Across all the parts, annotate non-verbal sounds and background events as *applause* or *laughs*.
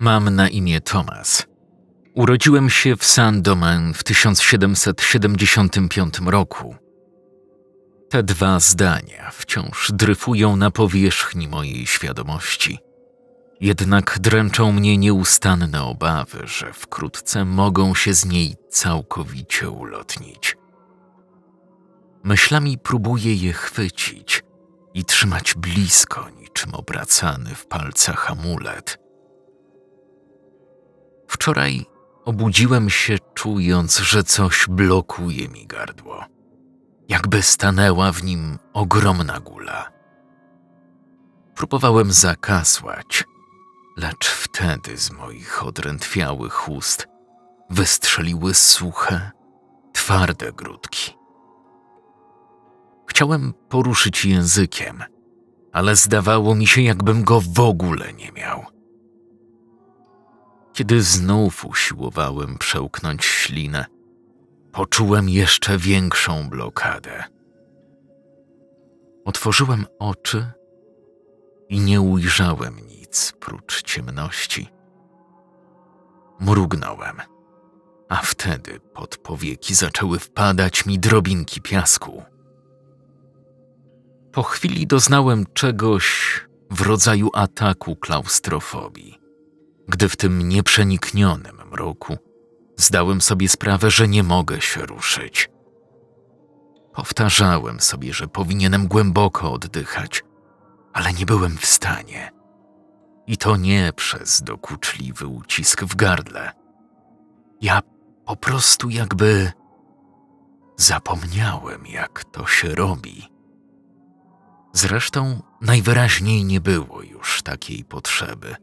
Mam na imię Thomas. Urodziłem się w Saint-Domingue w 1775 roku. Te dwa zdania wciąż dryfują na powierzchni mojej świadomości. Jednak dręczą mnie nieustanne obawy, że wkrótce mogą się z niej całkowicie ulotnić. Myślami próbuję je chwycić i trzymać blisko, niczym obracany w palcach amulet. Wczoraj obudziłem się, czując, że coś blokuje mi gardło, jakby stanęła w nim ogromna gula. Próbowałem zakasłać, lecz wtedy z moich odrętwiałych ust wystrzeliły suche, twarde grudki. Chciałem poruszyć językiem, ale zdawało mi się, jakbym go w ogóle nie miał. Kiedy znów usiłowałem przełknąć ślinę, poczułem jeszcze większą blokadę. Otworzyłem oczy i nie ujrzałem nic prócz ciemności. Mrugnąłem, a wtedy pod powieki zaczęły wpadać mi drobinki piasku. Po chwili doznałem czegoś w rodzaju ataku klaustrofobii, gdy w tym nieprzeniknionym mroku zdałem sobie sprawę, że nie mogę się ruszyć. Powtarzałem sobie, że powinienem głęboko oddychać, ale nie byłem w stanie. I to nie przez dokuczliwy ucisk w gardle. Ja po prostu jakby zapomniałem, jak to się robi. Zresztą najwyraźniej nie było już takiej potrzeby.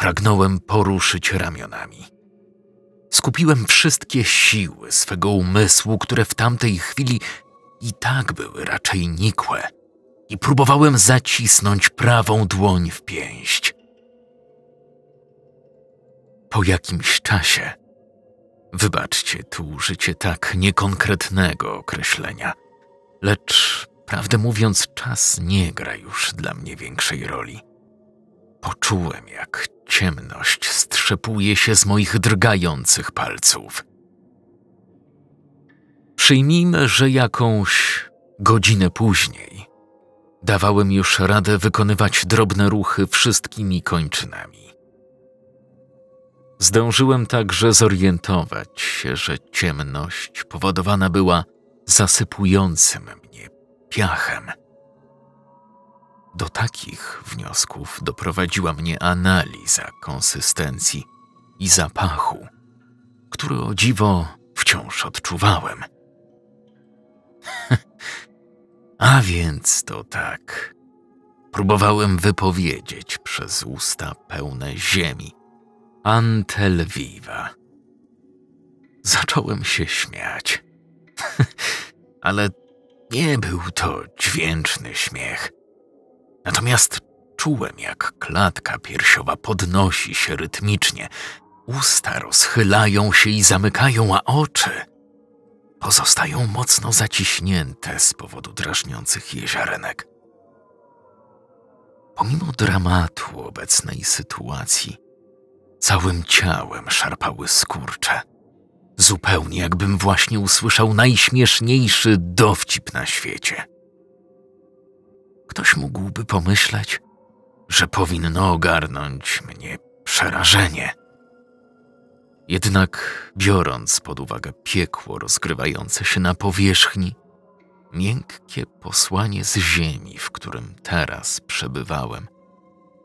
Pragnąłem poruszyć ramionami. Skupiłem wszystkie siły swego umysłu, które w tamtej chwili i tak były raczej nikłe, i próbowałem zacisnąć prawą dłoń w pięść. Po jakimś czasie, wybaczcie tu użycie tak niekonkretnego określenia, lecz Prawdę mówiąc, czas nie gra już dla mnie większej roli. Poczułem, jak ciemność strzepuje się z moich drgających palców. Przyjmijmy, że jakąś godzinę później dawałem już radę wykonywać drobne ruchy wszystkimi kończynami. Zdążyłem także zorientować się, że ciemność powodowana była zasypującym piachem. Do takich wniosków doprowadziła mnie analiza konsystencji i zapachu, który o dziwo wciąż odczuwałem. *laughs* A więc to tak. Próbowałem wypowiedzieć przez usta pełne ziemi. Antel viva. Zacząłem się śmiać. *laughs* Ale nie był to dźwięczny śmiech. Natomiast czułem, jak klatka piersiowa podnosi się rytmicznie, usta rozchylają się i zamykają, a oczy pozostają mocno zaciśnięte z powodu drażniących jeziarenek. Pomimo dramatu obecnej sytuacji, całym ciałem szarpały skurcze zupełnie jakbym właśnie usłyszał najśmieszniejszy dowcip na świecie. Ktoś mógłby pomyśleć, że powinno ogarnąć mnie przerażenie. Jednak biorąc pod uwagę piekło rozgrywające się na powierzchni, miękkie posłanie z ziemi, w którym teraz przebywałem,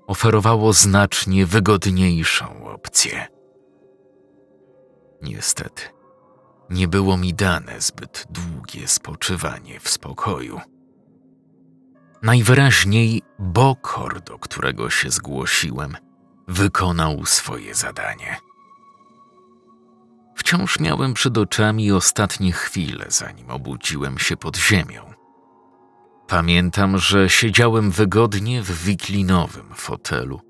oferowało znacznie wygodniejszą opcję. Niestety, nie było mi dane zbyt długie spoczywanie w spokoju. Najwyraźniej Bokor, do którego się zgłosiłem, wykonał swoje zadanie. Wciąż miałem przed oczami ostatnie chwile, zanim obudziłem się pod ziemią. Pamiętam, że siedziałem wygodnie w wiklinowym fotelu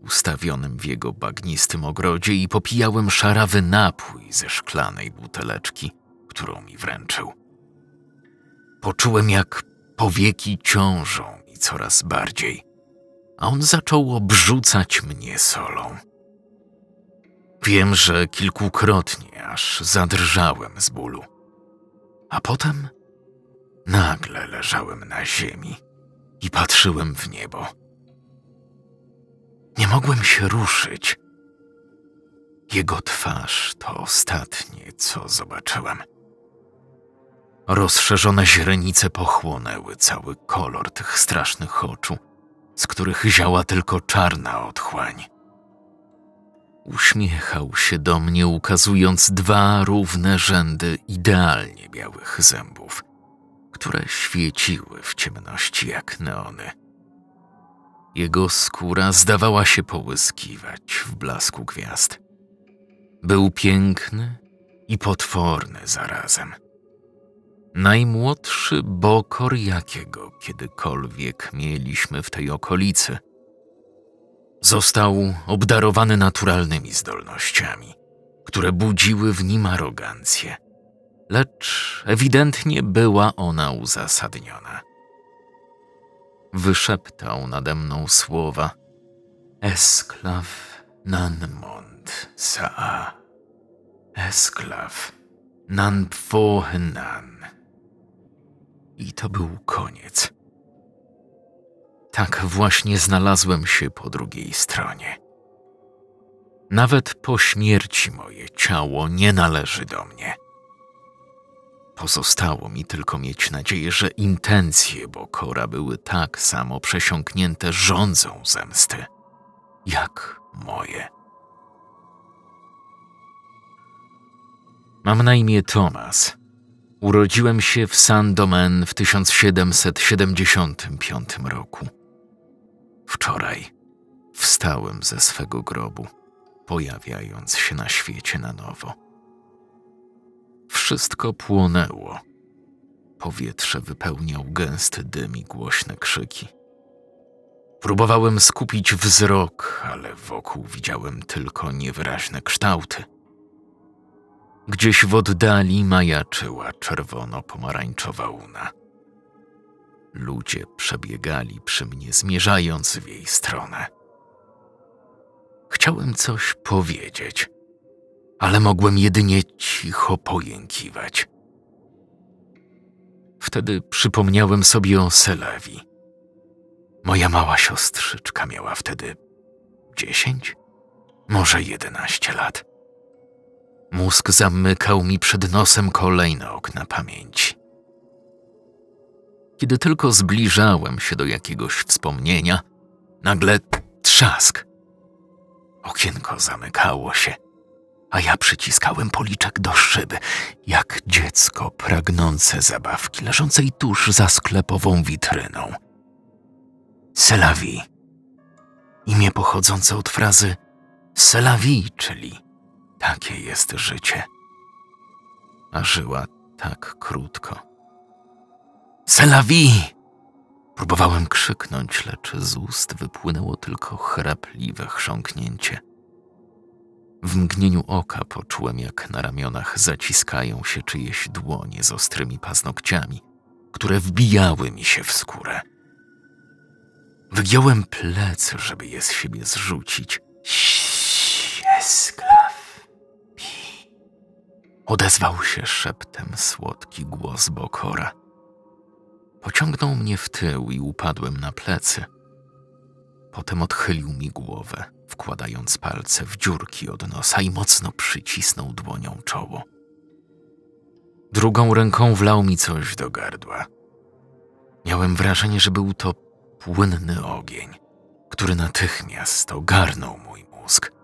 ustawionym w jego bagnistym ogrodzie i popijałem szarawy napój ze szklanej buteleczki, którą mi wręczył. Poczułem, jak powieki ciążą mi coraz bardziej, a on zaczął obrzucać mnie solą. Wiem, że kilkukrotnie aż zadrżałem z bólu. A potem nagle leżałem na ziemi i patrzyłem w niebo. Nie mogłem się ruszyć. Jego twarz to ostatnie, co zobaczyłem. Rozszerzone źrenice pochłonęły cały kolor tych strasznych oczu, z których ziała tylko czarna otchłań. Uśmiechał się do mnie, ukazując dwa równe rzędy idealnie białych zębów, które świeciły w ciemności jak neony. Jego skóra zdawała się połyskiwać w blasku gwiazd. Był piękny i potworny zarazem. Najmłodszy bokor, jakiego kiedykolwiek mieliśmy w tej okolicy. Został obdarowany naturalnymi zdolnościami, które budziły w nim arogancję, lecz ewidentnie była ona uzasadniona. Wyszeptał nade mną słowa Esklaw nanmont saa, esklaw nan pfohenan. I to był koniec. Tak właśnie znalazłem się po drugiej stronie. Nawet po śmierci moje ciało nie należy do mnie. Pozostało mi tylko mieć nadzieję, że intencje Bokora były tak samo przesiąknięte rządzą zemsty, jak moje. Mam na imię Thomas. Urodziłem się w Saint-Domingue w 1775 roku. Wczoraj wstałem ze swego grobu, pojawiając się na świecie na nowo. Wszystko płonęło. Powietrze wypełniał gęsty dym i głośne krzyki. Próbowałem skupić wzrok, ale wokół widziałem tylko niewyraźne kształty. Gdzieś w oddali majaczyła czerwono-pomarańczowa łuna. Ludzie przebiegali przy mnie, zmierzając w jej stronę. Chciałem coś powiedzieć, ale mogłem jedynie cicho pojękiwać. Wtedy przypomniałem sobie o Selewi. Moja mała siostrzyczka miała wtedy dziesięć, może jedenaście lat. Mózg zamykał mi przed nosem kolejne okna pamięci. Kiedy tylko zbliżałem się do jakiegoś wspomnienia, nagle trzask. Okienko zamykało się, a ja przyciskałem policzek do szyby, jak dziecko pragnące zabawki leżącej tuż za sklepową witryną. Selawi. Imię pochodzące od frazy Selawi, czyli takie jest życie. A żyła tak krótko. Selawi! Próbowałem krzyknąć, lecz z ust wypłynęło tylko chrapliwe chrząknięcie. W mgnieniu oka poczułem, jak na ramionach zaciskają się czyjeś dłonie z ostrymi paznokciami, które wbijały mi się w skórę. Wygiąłem plec, żeby je z siebie zrzucić. Esklaw. Odezwał się szeptem słodki głos Bokora. Pociągnął mnie w tył i upadłem na plecy. Potem odchylił mi głowę, wkładając palce w dziurki od nosa i mocno przycisnął dłonią czoło. Drugą ręką wlał mi coś do gardła. Miałem wrażenie, że był to płynny ogień, który natychmiast ogarnął mój mózg.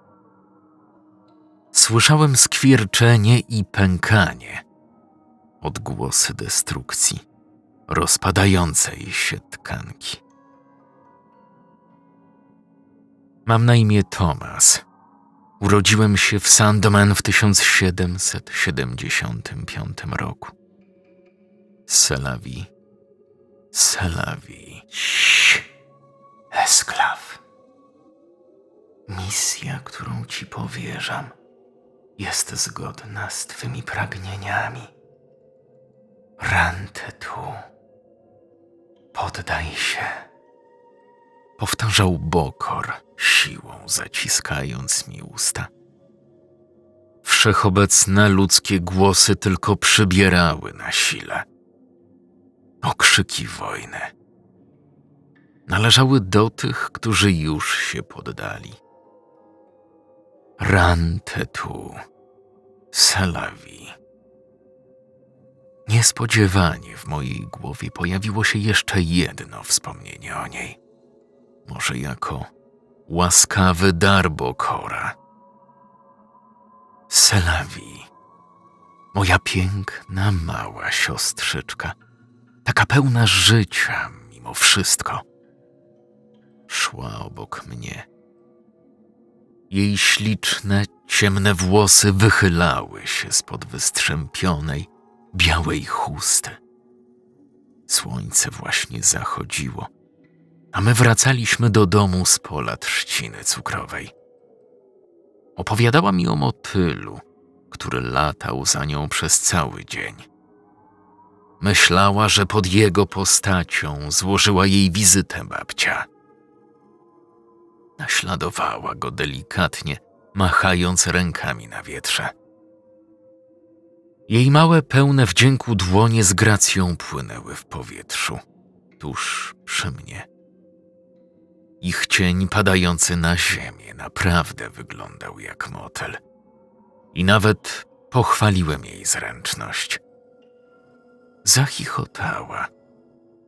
Słyszałem skwierczenie i pękanie, odgłosy destrukcji, rozpadającej się tkanki. Mam na imię Thomas. Urodziłem się w Sandoman w 1775 roku. Selawi. Selawi. Esklaw. Misja, którą ci powierzam, jest zgodna z twymi pragnieniami. Rante tu. Poddaj się. powtarzał Bokor, siłą zaciskając mi usta. Wszechobecne ludzkie głosy tylko przybierały na sile. Okrzyki wojny należały do tych, którzy już się poddali. Rantetu, Salawi. Niespodziewanie w mojej głowie pojawiło się jeszcze jedno wspomnienie o niej. Może jako łaskawy dar Bokora. Selawi, moja piękna mała siostrzyczka, taka pełna życia mimo wszystko, szła obok mnie. Jej śliczne, ciemne włosy wychylały się spod wystrzępionej, białej chusty. Słońce właśnie zachodziło, a my wracaliśmy do domu z pola trzciny cukrowej. Opowiadała mi o motylu, który latał za nią przez cały dzień. Myślała, że pod jego postacią złożyła jej wizytę babcia. Naśladowała go delikatnie, machając rękami na wietrze. Jej małe, pełne wdzięku dłonie z gracją płynęły w powietrzu, tuż przy mnie. Ich cień padający na ziemię naprawdę wyglądał jak motel. I nawet pochwaliłem jej zręczność. Zachichotała,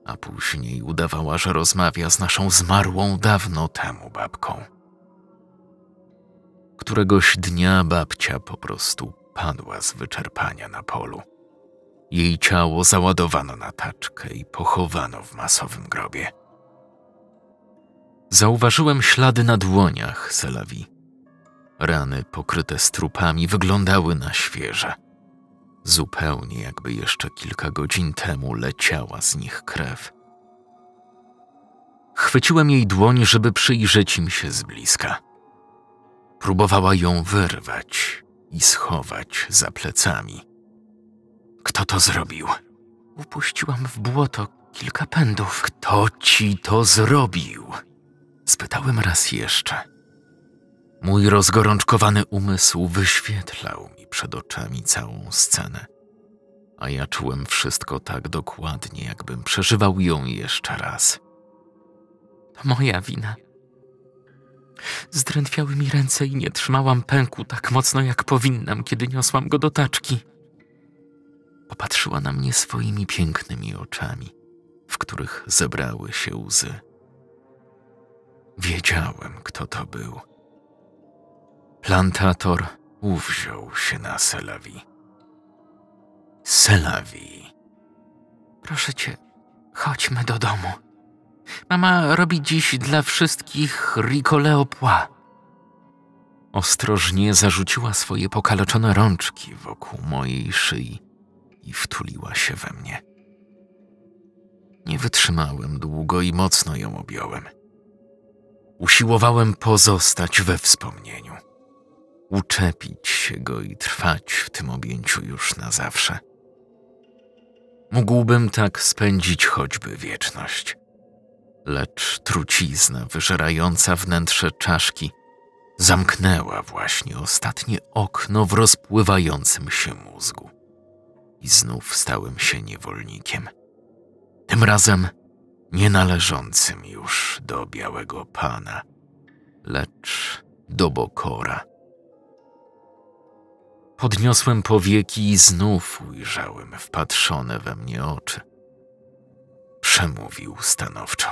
a później udawała, że rozmawia z naszą zmarłą dawno temu babką. Któregoś dnia babcia po prostu padła z wyczerpania na polu. Jej ciało załadowano na taczkę i pochowano w masowym grobie. Zauważyłem ślady na dłoniach Selawi. Rany pokryte strupami wyglądały na świeże. Zupełnie jakby jeszcze kilka godzin temu leciała z nich krew. Chwyciłem jej dłoń, żeby przyjrzeć im się z bliska. Próbowała ją wyrwać i schować za plecami. Kto to zrobił? Upuściłam w błoto kilka pędów. Kto ci to zrobił? Spytałem raz jeszcze. Mój rozgorączkowany umysł wyświetlał mi przed oczami całą scenę, a ja czułem wszystko tak dokładnie, jakbym przeżywał ją jeszcze raz. Moja wina. Zdrętwiały mi ręce i nie trzymałam pęku tak mocno, jak powinnam, kiedy niosłam go do taczki. Popatrzyła na mnie swoimi pięknymi oczami, w których zebrały się łzy. Wiedziałem, kto to był. Plantator uwziął się na Selawi. Selawi. Proszę cię, chodźmy do domu. Mama robi dziś dla wszystkich ricoleo pła. Ostrożnie zarzuciła swoje pokaleczone rączki wokół mojej szyi i wtuliła się we mnie. Nie wytrzymałem długo i mocno ją objąłem. Usiłowałem pozostać we wspomnieniu, uczepić się go i trwać w tym objęciu już na zawsze. Mógłbym tak spędzić choćby wieczność. Lecz trucizna wyżerająca wnętrze czaszki zamknęła właśnie ostatnie okno w rozpływającym się mózgu. I znów stałem się niewolnikiem. Tym razem nie należącym już do białego pana, lecz do Bokora. Podniosłem powieki i znów ujrzałem wpatrzone we mnie oczy. Przemówił stanowczo.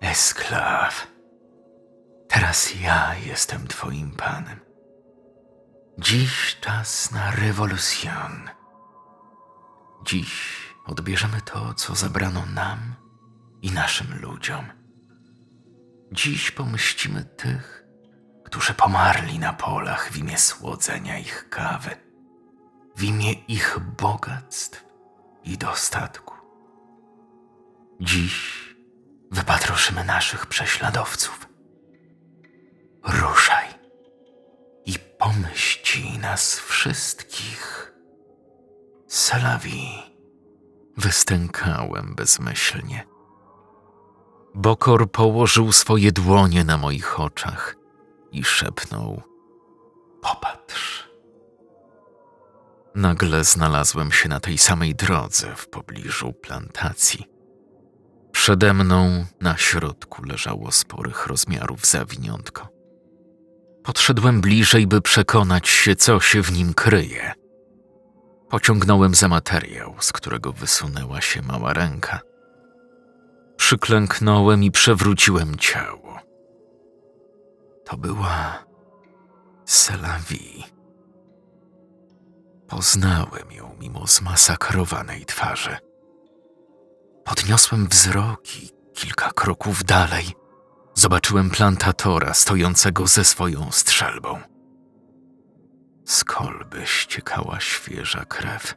Esklaw, teraz ja jestem twoim panem. Dziś czas na rewolucjon. Dziś odbierzemy to, co zabrano nam i naszym ludziom. Dziś pomścimy tych, którzy pomarli na polach w imię słodzenia ich kawy, w imię ich bogactw i dostatku. Dziś wypatroszymy naszych prześladowców. Ruszaj i pomści nas wszystkich. Salawi. Wystękałem bezmyślnie. Bokor położył swoje dłonie na moich oczach i szepnął: Popatrz. Nagle znalazłem się na tej samej drodze w pobliżu plantacji. Przede mną na środku leżało sporych rozmiarów zawiniątko. Podszedłem bliżej, by przekonać się, co się w nim kryje. Pociągnąłem za materiał, z którego wysunęła się mała ręka. Przyklęknąłem i przewróciłem ciało. To była Selawi. Poznałem ją mimo zmasakrowanej twarzy. Podniosłem wzrok i kilka kroków dalej zobaczyłem plantatora stojącego ze swoją strzelbą. Z kolby ściekała świeża krew.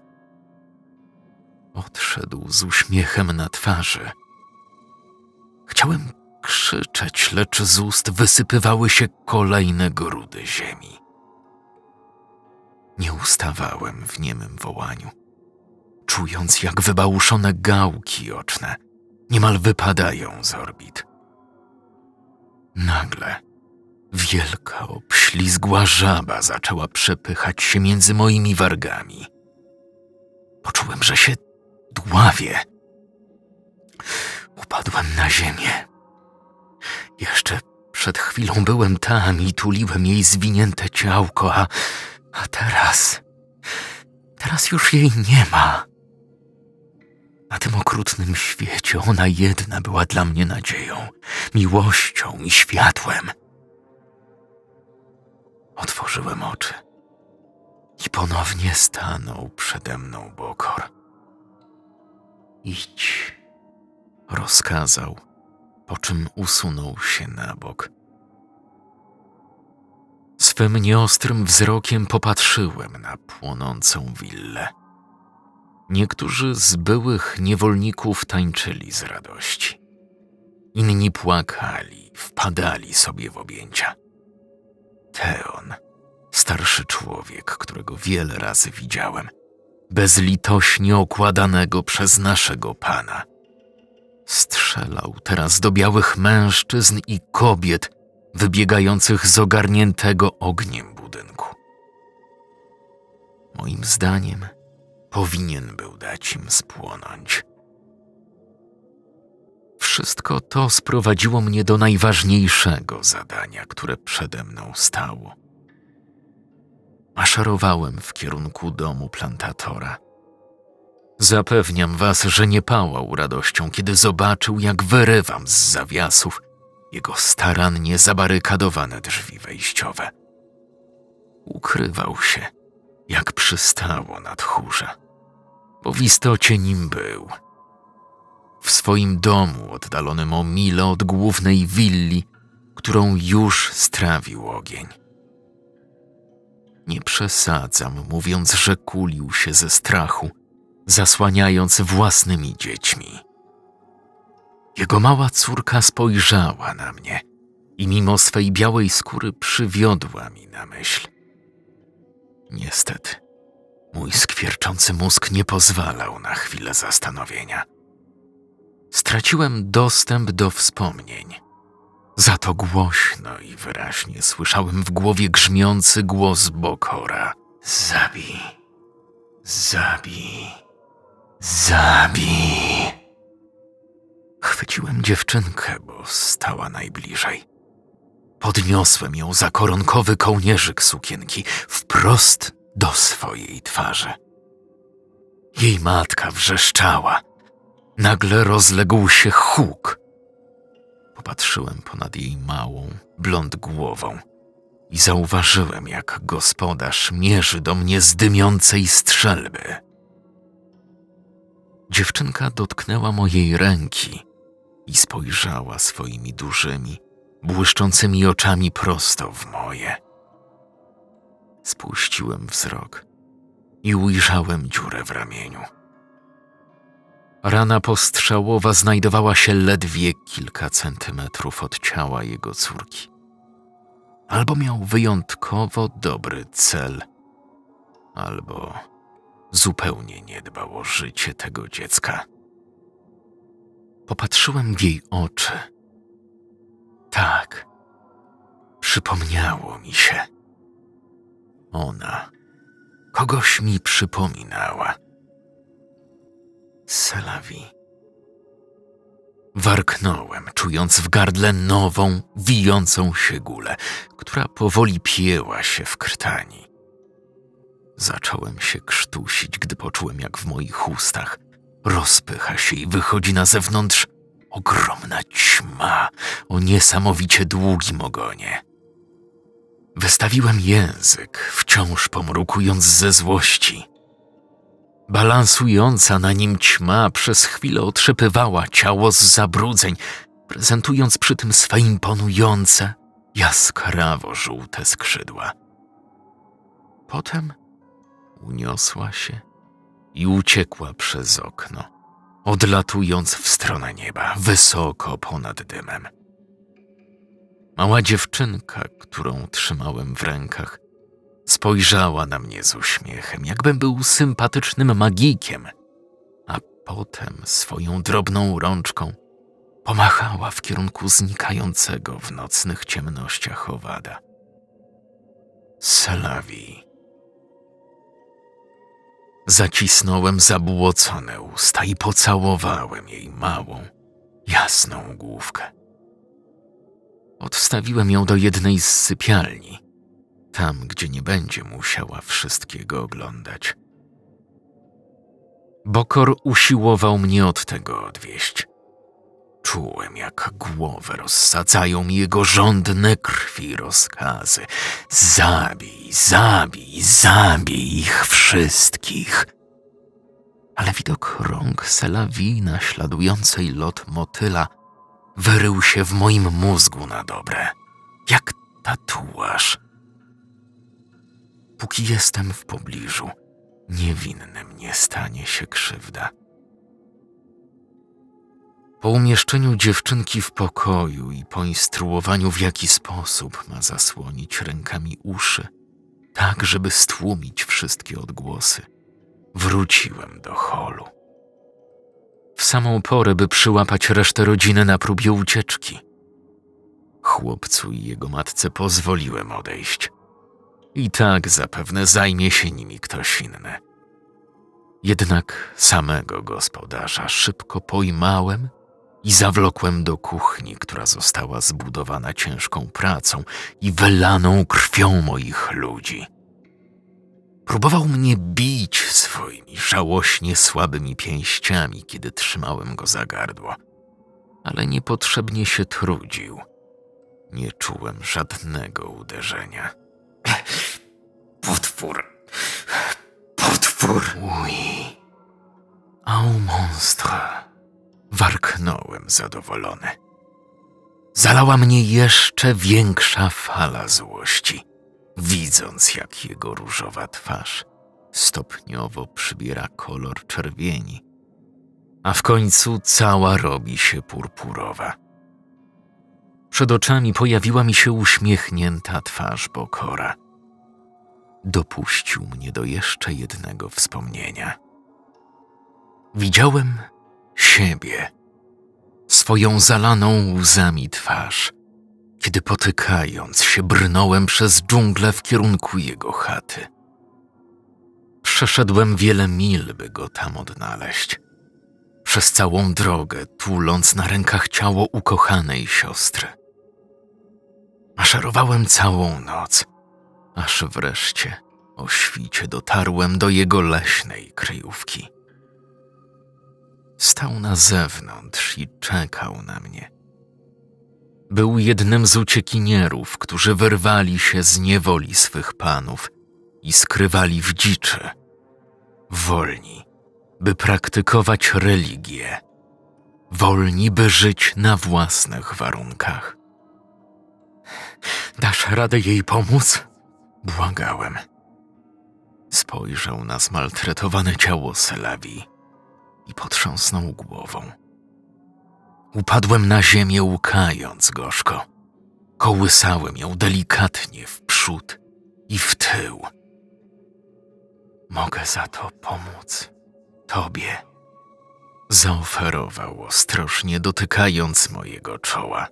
Odszedł z uśmiechem na twarzy. Chciałem krzyczeć, lecz z ust wysypywały się kolejne grudy ziemi. Nie ustawałem w niemym wołaniu, czując jak wybałuszone gałki oczne niemal wypadają z orbit. Nagle wielka, obślizgła żaba zaczęła przepychać się między moimi wargami. Poczułem, że się dławię. Upadłem na ziemię. Jeszcze przed chwilą byłem tam i tuliłem jej zwinięte ciałko, a, a teraz. Teraz już jej nie ma. Na tym okrutnym świecie ona jedna była dla mnie nadzieją, miłością i światłem. Otworzyłem oczy i ponownie stanął przede mną Bokor. Idź, rozkazał, po czym usunął się na bok. Swym nieostrym wzrokiem popatrzyłem na płonącą willę. Niektórzy z byłych niewolników tańczyli z radości. Inni płakali, wpadali sobie w objęcia. Teon, starszy człowiek, którego wiele razy widziałem, bezlitośnie okładanego przez naszego pana. Strzelał teraz do białych mężczyzn i kobiet wybiegających z ogarniętego ogniem budynku. Moim zdaniem powinien był dać im spłonąć. Wszystko to sprowadziło mnie do najważniejszego zadania, które przede mną stało. Maszerowałem w kierunku domu plantatora. Zapewniam was, że nie pałał radością, kiedy zobaczył, jak wyrywam z zawiasów jego starannie zabarykadowane drzwi wejściowe. Ukrywał się, jak przystało na tchórze, bo w istocie nim był. W swoim domu oddalonym o mile od głównej willi, którą już strawił ogień. Nie przesadzam, mówiąc, że kulił się ze strachu, zasłaniając własnymi dziećmi. Jego mała córka spojrzała na mnie i mimo swej białej skóry przywiodła mi na myśl. Niestety, mój skwierczący mózg nie pozwalał na chwilę zastanowienia. Straciłem dostęp do wspomnień. Za to głośno i wyraźnie słyszałem w głowie grzmiący głos Bokora. Zabij, zabij, zabij. Chwyciłem dziewczynkę, bo stała najbliżej. Podniosłem ją za koronkowy kołnierzyk sukienki wprost do swojej twarzy. Jej matka wrzeszczała. Nagle rozległ się huk. Popatrzyłem ponad jej małą, blond głową i zauważyłem, jak gospodarz mierzy do mnie z dymiącej strzelby. Dziewczynka dotknęła mojej ręki i spojrzała swoimi dużymi, błyszczącymi oczami prosto w moje. Spuściłem wzrok i ujrzałem dziurę w ramieniu. Rana postrzałowa znajdowała się ledwie kilka centymetrów od ciała jego córki. Albo miał wyjątkowo dobry cel, albo zupełnie nie dbał o życie tego dziecka. Popatrzyłem w jej oczy Tak. Przypomniało mi się. Ona kogoś mi przypominała. Selawi. Warknąłem, czując w gardle nową, wijącą się gulę, która powoli pieła się w krtani. Zacząłem się krztusić, gdy poczułem, jak w moich ustach rozpycha się i wychodzi na zewnątrz ogromna ćma o niesamowicie długim ogonie. Wystawiłem język, wciąż pomrukując ze złości. Balansująca na nim ćma przez chwilę otrzepywała ciało z zabrudzeń, prezentując przy tym swe imponujące, jaskrawo żółte skrzydła. Potem uniosła się i uciekła przez okno, odlatując w stronę nieba, wysoko ponad dymem. Mała dziewczynka, którą trzymałem w rękach, spojrzała na mnie z uśmiechem, jakbym był sympatycznym magikiem, a potem swoją drobną rączką pomachała w kierunku znikającego w nocnych ciemnościach owada. Salawi. Zacisnąłem zabłocone usta i pocałowałem jej małą, jasną główkę. Odstawiłem ją do jednej z sypialni, tam gdzie nie będzie musiała wszystkiego oglądać. Bokor usiłował mnie od tego odwieść. Czułem, jak głowę rozsadzają mi jego żądne krwi rozkazy. Zabij, zabij, zabij ich wszystkich. Ale widok rąk Selawi naśladującej lot motyla wyrył się w moim mózgu na dobre, jak tatuaż. Póki jestem w pobliżu, niewinnym nie stanie się krzywda. Po umieszczeniu dziewczynki w pokoju i poinstruowaniu, w jaki sposób ma zasłonić rękami uszy, tak żeby stłumić wszystkie odgłosy, wróciłem do holu. W samą porę, by przyłapać resztę rodziny na próbie ucieczki. Chłopcu i jego matce pozwoliłem odejść. I tak zapewne zajmie się nimi ktoś inny. Jednak samego gospodarza szybko pojmałem i zawlokłem do kuchni, która została zbudowana ciężką pracą i wylaną krwią moich ludzi. Próbował mnie bić swoimi żałośnie słabymi pięściami, kiedy trzymałem go za gardło, ale niepotrzebnie się trudził. Nie czułem żadnego uderzenia. Potwór. Potwór. Oui. Au monstre. Warknąłem zadowolony. Zalała mnie jeszcze większa fala złości, widząc jak jego różowa twarz stopniowo przybiera kolor czerwieni, a w końcu cała robi się purpurowa. Przed oczami pojawiła mi się uśmiechnięta twarz Bokora. Dopuścił mnie do jeszcze jednego wspomnienia. Widziałem siebie, swoją zalaną łzami twarz, kiedy potykając się brnąłem przez dżunglę w kierunku jego chaty. Przeszedłem wiele mil, by go tam odnaleźć. Przez całą drogę tuląc na rękach ciało ukochanej siostry. Maszerowałem całą noc, aż wreszcie o świcie dotarłem do jego leśnej kryjówki. Stał na zewnątrz i czekał na mnie. Był jednym z uciekinierów, którzy wyrwali się z niewoli swych panów i skrywali w dziczy. Wolni, by praktykować religię. Wolni, by żyć na własnych warunkach. Dasz radę jej pomóc? Błagałem. Spojrzał na zmaltretowane ciało Selawi i potrząsnął głową. Upadłem na ziemię, łkając gorzko. Kołysałem ją delikatnie w przód i w tył. Mogę za to pomóc tobie, zaoferował ostrożnie, dotykając mojego czoła.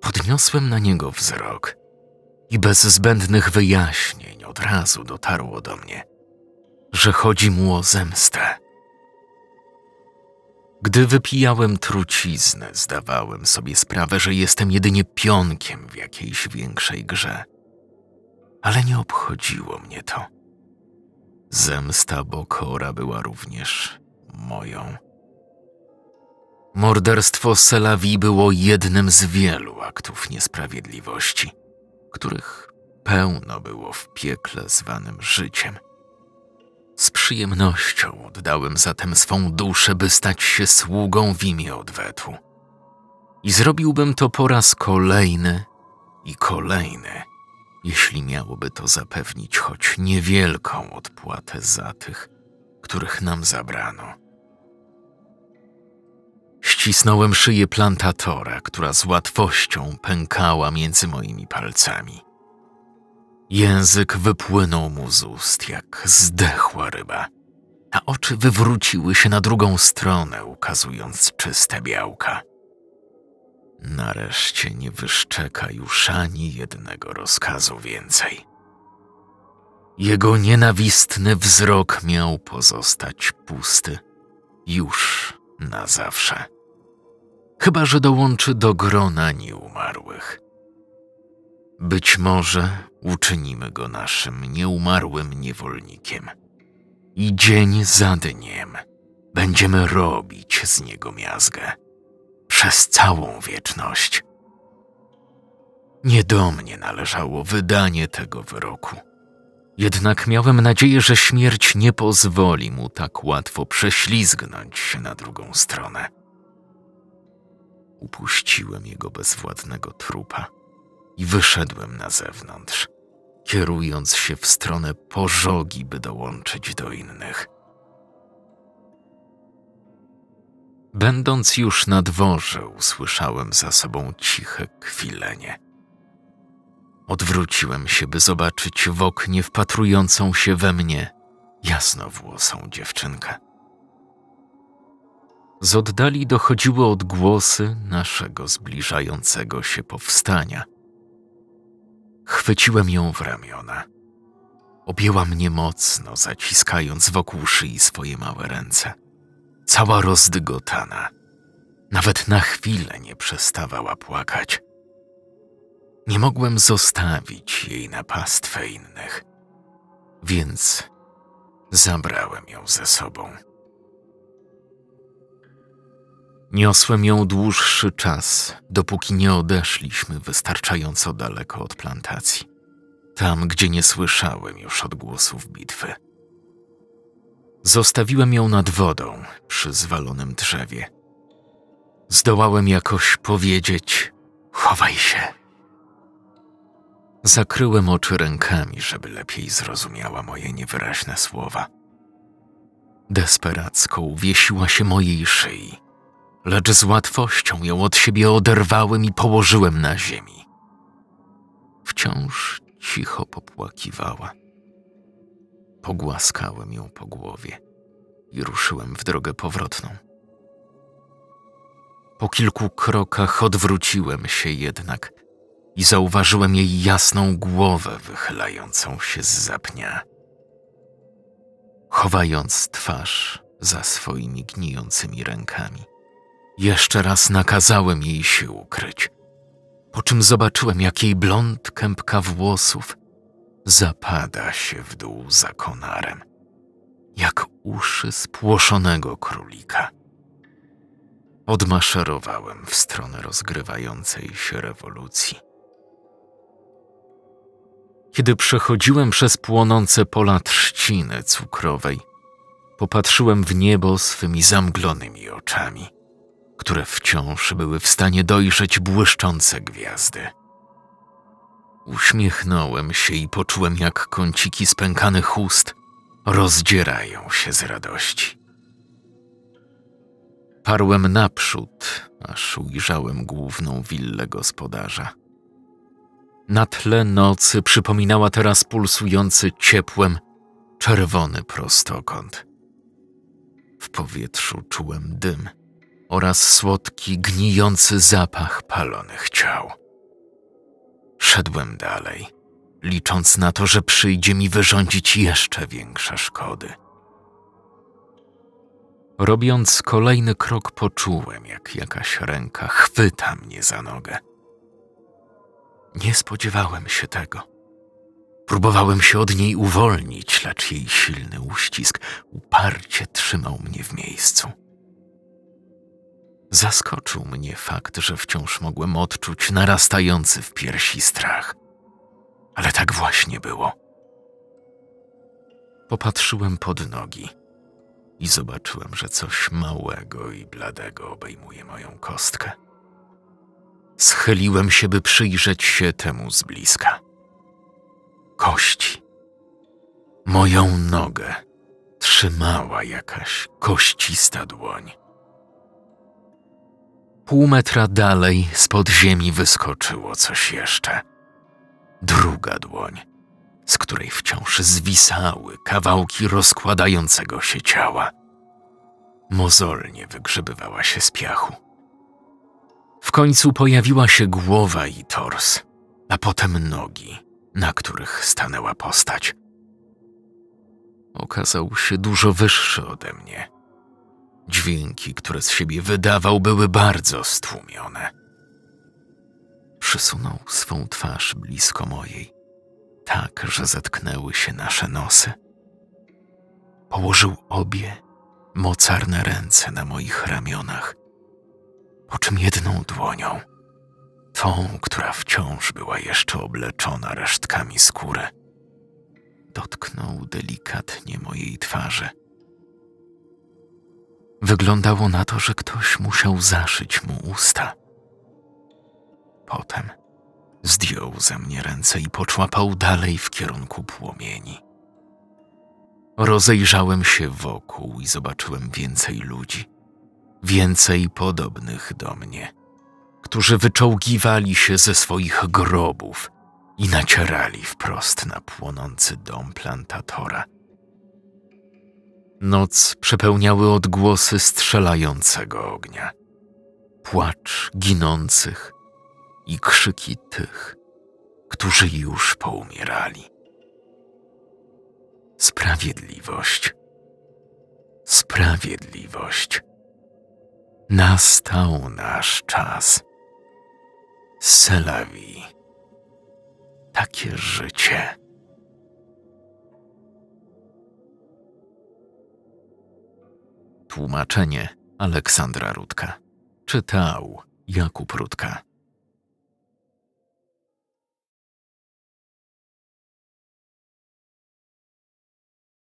Podniosłem na niego wzrok i bez zbędnych wyjaśnień od razu dotarło do mnie, że chodzi mu o zemstę. Gdy wypijałem truciznę, zdawałem sobie sprawę, że jestem jedynie pionkiem w jakiejś większej grze. Ale nie obchodziło mnie to. Zemsta Bokora była również moją. Morderstwo Selawi było jednym z wielu aktów niesprawiedliwości, których pełno było w piekle zwanym życiem. Z przyjemnością oddałem zatem swą duszę, by stać się sługą w imię odwetu. I zrobiłbym to po raz kolejny i kolejny, jeśli miałoby to zapewnić choć niewielką odpłatę za tych, których nam zabrano. Ścisnąłem szyję plantatora, która z łatwością pękała między moimi palcami. Język wypłynął mu z ust jak zdechła ryba, a oczy wywróciły się na drugą stronę, ukazując czyste białka. Nareszcie nie wyszczeka już ani jednego rozkazu więcej. Jego nienawistny wzrok miał pozostać pusty już na zawsze. Chyba, że dołączy do grona nieumarłych. Być może uczynimy go naszym nieumarłym niewolnikiem. I dzień za dniem będziemy robić z niego miazgę przez całą wieczność. Nie do mnie należało wydanie tego wyroku. Jednak miałem nadzieję, że śmierć nie pozwoli mu tak łatwo prześlizgnąć się na drugą stronę. Upuściłem jego bezwładnego trupa i wyszedłem na zewnątrz, kierując się w stronę pożogi, by dołączyć do innych. Będąc już na dworze, usłyszałem za sobą ciche kwilenie. Odwróciłem się, by zobaczyć w oknie wpatrującą się we mnie jasnowłosą dziewczynkę. Z oddali dochodziły odgłosy naszego zbliżającego się powstania. Chwyciłem ją w ramiona. Objęła mnie mocno, zaciskając wokół szyi swoje małe ręce. Cała rozdygotana. Nawet na chwilę nie przestawała płakać. Nie mogłem zostawić jej na pastwę innych, więc zabrałem ją ze sobą. Niosłem ją dłuższy czas, dopóki nie odeszliśmy wystarczająco daleko od plantacji, tam gdzie nie słyszałem już odgłosów bitwy. Zostawiłem ją nad wodą przy zwalonym drzewie. Zdołałem jakoś powiedzieć: Chowaj się. Zakryłem oczy rękami, żeby lepiej zrozumiała moje niewyraźne słowa. Desperacko uwiesiła się mojej szyi, lecz z łatwością ją od siebie oderwałem i położyłem na ziemi. Wciąż cicho popłakiwała. Pogłaskałem ją po głowie i ruszyłem w drogę powrotną. Po kilku krokach odwróciłem się jednak i zauważyłem jej jasną głowę wychylającą się z zapnia. Chowając twarz za swoimi gnijącymi rękami, jeszcze raz nakazałem jej się ukryć, po czym zobaczyłem, jak jej blond kępka włosów zapada się w dół za konarem, jak uszy spłoszonego królika. Odmaszerowałem w stronę rozgrywającej się rewolucji. Kiedy przechodziłem przez płonące pola trzciny cukrowej, popatrzyłem w niebo swymi zamglonymi oczami, które wciąż były w stanie dojrzeć błyszczące gwiazdy. Uśmiechnąłem się i poczułem, jak kąciki spękanych ust rozdzierają się z radości. Parłem naprzód, aż ujrzałem główną willę gospodarza. Na tle nocy przypominała teraz pulsujący ciepłem czerwony prostokąt. W powietrzu czułem dym oraz słodki, gnijący zapach palonych ciał. Szedłem dalej, licząc na to, że przyjdzie mi wyrządzić jeszcze większe szkody. Robiąc kolejny krok, poczułem, jak jakaś ręka chwyta mnie za nogę. Nie spodziewałem się tego. Próbowałem się od niej uwolnić, lecz jej silny uścisk uparcie trzymał mnie w miejscu. Zaskoczył mnie fakt, że wciąż mogłem odczuć narastający w piersi strach. Ale tak właśnie było. Popatrzyłem pod nogi i zobaczyłem, że coś małego i bladego obejmuje moją kostkę. Schyliłem się, by przyjrzeć się temu z bliska. Kości. Moją nogę trzymała jakaś koścista dłoń. Pół metra dalej spod ziemi wyskoczyło coś jeszcze. Druga dłoń, z której wciąż zwisały kawałki rozkładającego się ciała. Mozolnie wygrzebywała się z piachu. W końcu pojawiła się głowa i tors, a potem nogi, na których stanęła postać. Okazał się dużo wyższy ode mnie. Dźwięki, które z siebie wydawał, były bardzo stłumione. Przysunął swą twarz blisko mojej, tak, że zetknęły się nasze nosy. Położył obie mocarne ręce na moich ramionach po czym jedną dłonią, tą, która wciąż była jeszcze obleczona resztkami skóry, dotknął delikatnie mojej twarzy. Wyglądało na to, że ktoś musiał zaszyć mu usta. Potem zdjął ze mnie ręce i poczłapał dalej w kierunku płomieni. Rozejrzałem się wokół i zobaczyłem więcej ludzi więcej podobnych do mnie, którzy wyczołgiwali się ze swoich grobów i nacierali wprost na płonący dom plantatora. Noc przepełniały odgłosy strzelającego ognia, płacz ginących i krzyki tych, którzy już poumierali. Sprawiedliwość. Sprawiedliwość. Nastał nasz czas. Selawi. Takie życie. Tłumaczenie Aleksandra Rudka. Czytał Jakub Rudka.